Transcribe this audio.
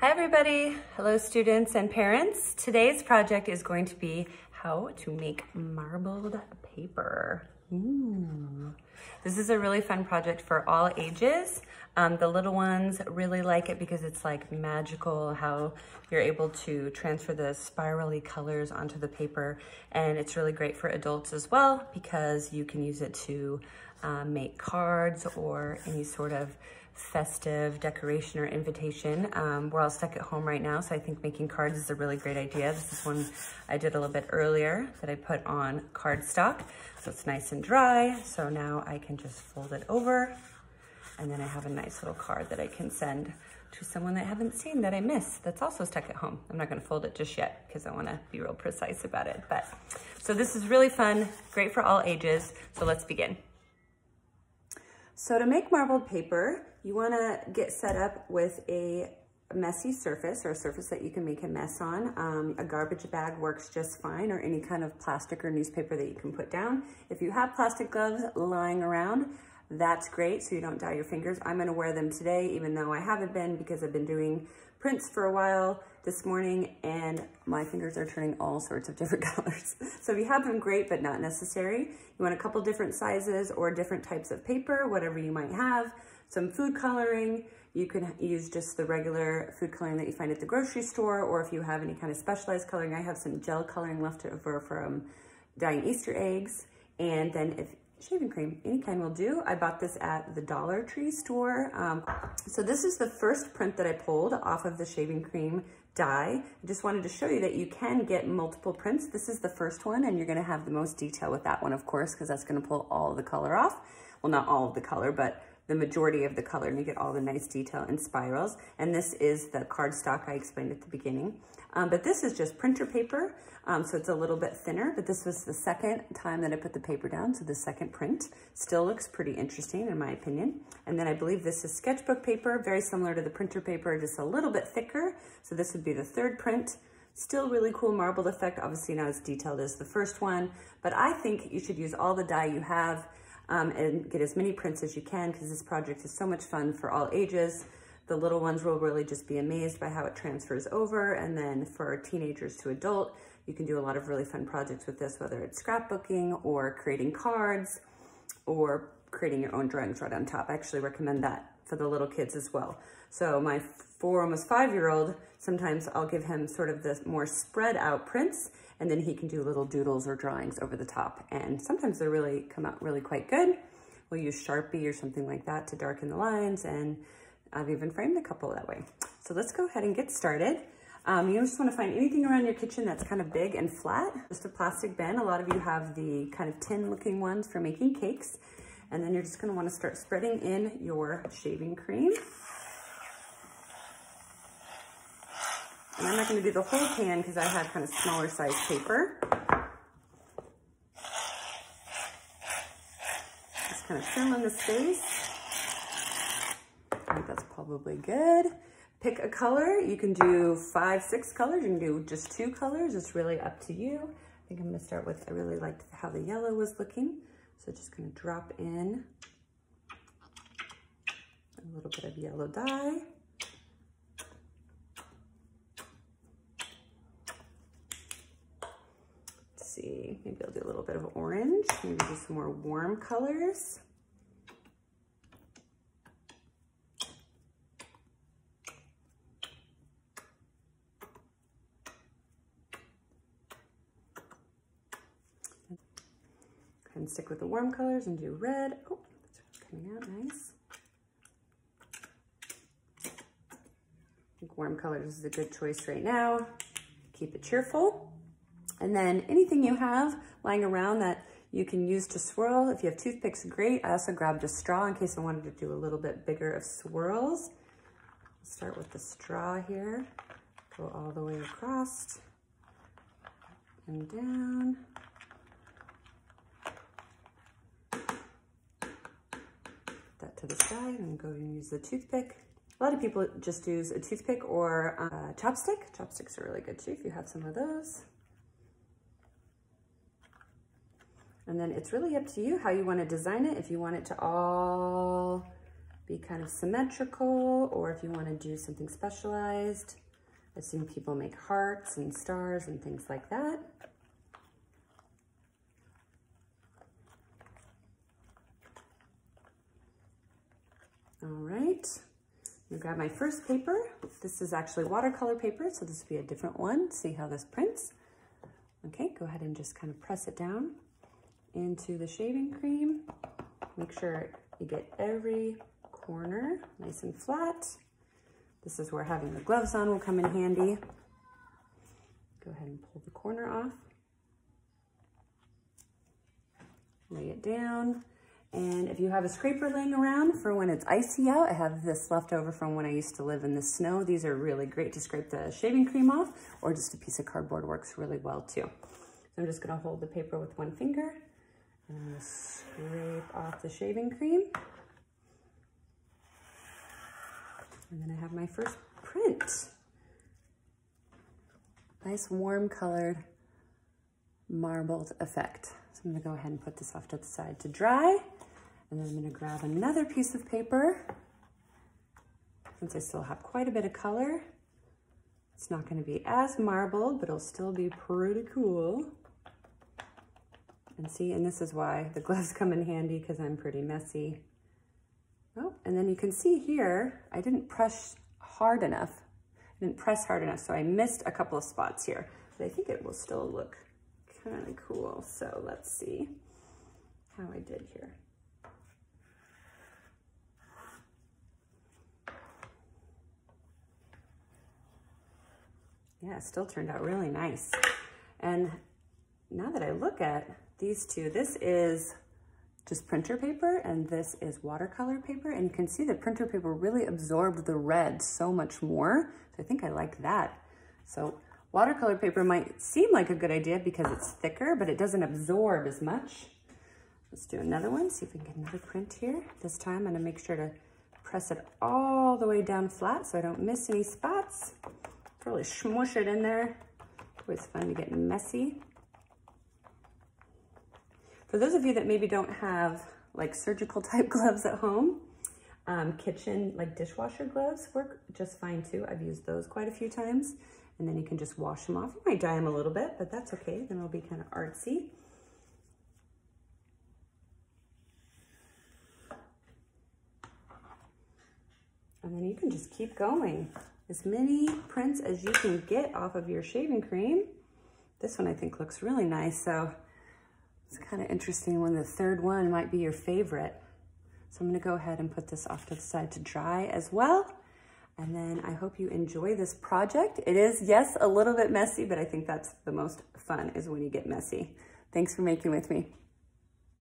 Hi everybody, hello students and parents. Today's project is going to be how to make marbled paper. Ooh. This is a really fun project for all ages. Um, the little ones really like it because it's like magical how you're able to transfer the spirally colors onto the paper. And it's really great for adults as well because you can use it to um, make cards or any sort of festive decoration or invitation. Um, we're all stuck at home right now, so I think making cards is a really great idea. This is one I did a little bit earlier that I put on cardstock. So it's nice and dry. So now I can just fold it over and then I have a nice little card that I can send to someone that I haven't seen that I miss that's also stuck at home. I'm not gonna fold it just yet because I wanna be real precise about it. But So this is really fun, great for all ages. So let's begin. So to make marbled paper, you wanna get set up with a messy surface or a surface that you can make a mess on. Um, a garbage bag works just fine or any kind of plastic or newspaper that you can put down. If you have plastic gloves lying around, that's great so you don't dye your fingers. I'm gonna wear them today even though I haven't been because I've been doing prints for a while this morning and my fingers are turning all sorts of different colors. So if you have them, great, but not necessary. You want a couple different sizes or different types of paper, whatever you might have. Some food coloring. You can use just the regular food coloring that you find at the grocery store, or if you have any kind of specialized coloring, I have some gel coloring left over from dyeing Easter eggs. And then if shaving cream, any kind will do. I bought this at the Dollar Tree store. Um, so this is the first print that I pulled off of the shaving cream dye. I just wanted to show you that you can get multiple prints. This is the first one and you're gonna have the most detail with that one, of course, because that's gonna pull all the color off. Well, not all of the color, but the majority of the color and you get all the nice detail in spirals. And this is the cardstock I explained at the beginning. Um, but this is just printer paper, um, so it's a little bit thinner, but this was the second time that I put the paper down, so the second print. Still looks pretty interesting in my opinion. And then I believe this is sketchbook paper, very similar to the printer paper, just a little bit thicker. So this would be the third print. Still really cool marbled effect, obviously not as detailed as the first one, but I think you should use all the dye you have um, and get as many prints as you can because this project is so much fun for all ages. The little ones will really just be amazed by how it transfers over. And then for teenagers to adult, you can do a lot of really fun projects with this, whether it's scrapbooking or creating cards or creating your own drawings right on top. I actually recommend that for the little kids as well. So my four, almost five-year-old, sometimes I'll give him sort of the more spread out prints and then he can do little doodles or drawings over the top. And sometimes they really come out really quite good. We'll use Sharpie or something like that to darken the lines and I've even framed a couple that way. So let's go ahead and get started. Um, you just wanna find anything around your kitchen that's kind of big and flat, just a plastic bin. A lot of you have the kind of tin looking ones for making cakes. And then you're just gonna wanna start spreading in your shaving cream. And I'm not gonna do the whole pan because I have kind of smaller size paper. Just kind of fill in the space. I think that's probably good. Pick a color. You can do five, six colors. You can do just two colors. It's really up to you. I think I'm gonna start with, I really liked how the yellow was looking. So just gonna drop in a little bit of yellow dye. See, maybe I'll do a little bit of orange, maybe do some more warm colors. And stick with the warm colors and do red. Oh, that's coming out nice. I think warm colors is a good choice right now. Keep it cheerful. And then anything you have lying around that you can use to swirl. If you have toothpicks, great. I also grabbed a straw in case I wanted to do a little bit bigger of swirls. Start with the straw here. Go all the way across and down. That to the side and go and use the toothpick. A lot of people just use a toothpick or a chopstick. Chopsticks are really good too if you have some of those. And then it's really up to you how you want to design it. If you want it to all be kind of symmetrical or if you want to do something specialized. I've seen people make hearts and stars and things like that. All right, I'm grab my first paper. This is actually watercolor paper, so this will be a different one. See how this prints. Okay, go ahead and just kind of press it down into the shaving cream. Make sure you get every corner nice and flat. This is where having the gloves on will come in handy. Go ahead and pull the corner off. Lay it down. And if you have a scraper laying around for when it's icy out, I have this left over from when I used to live in the snow. These are really great to scrape the shaving cream off or just a piece of cardboard works really well too. So I'm just gonna hold the paper with one finger I'm gonna scrape off the shaving cream. And then I have my first print. Nice warm colored marbled effect. So I'm gonna go ahead and put this off to the side to dry. And then I'm gonna grab another piece of paper. Since I still have quite a bit of color, it's not gonna be as marbled, but it'll still be pretty cool. And see, and this is why the gloves come in handy because I'm pretty messy. Oh, and then you can see here, I didn't press hard enough. I didn't press hard enough, so I missed a couple of spots here. But I think it will still look kind of cool. So let's see how I did here. Yeah, still turned out really nice. And now that I look at these two, this is just printer paper and this is watercolor paper. And you can see the printer paper really absorbed the red so much more. So I think I like that. So watercolor paper might seem like a good idea because it's thicker, but it doesn't absorb as much. Let's do another one, see if we can get another print here. This time I'm gonna make sure to press it all the way down flat so I don't miss any spots. Really smush it in there. Always fun to get messy. For those of you that maybe don't have like surgical type gloves at home, um, kitchen, like dishwasher gloves work just fine too. I've used those quite a few times. And then you can just wash them off. You might dye them a little bit, but that's okay. Then it'll be kind of artsy. And then you can just keep going as many prints as you can get off of your shaving cream. This one I think looks really nice. So it's kind of interesting when the third one might be your favorite. So I'm gonna go ahead and put this off to the side to dry as well. And then I hope you enjoy this project. It is, yes, a little bit messy, but I think that's the most fun is when you get messy. Thanks for making with me.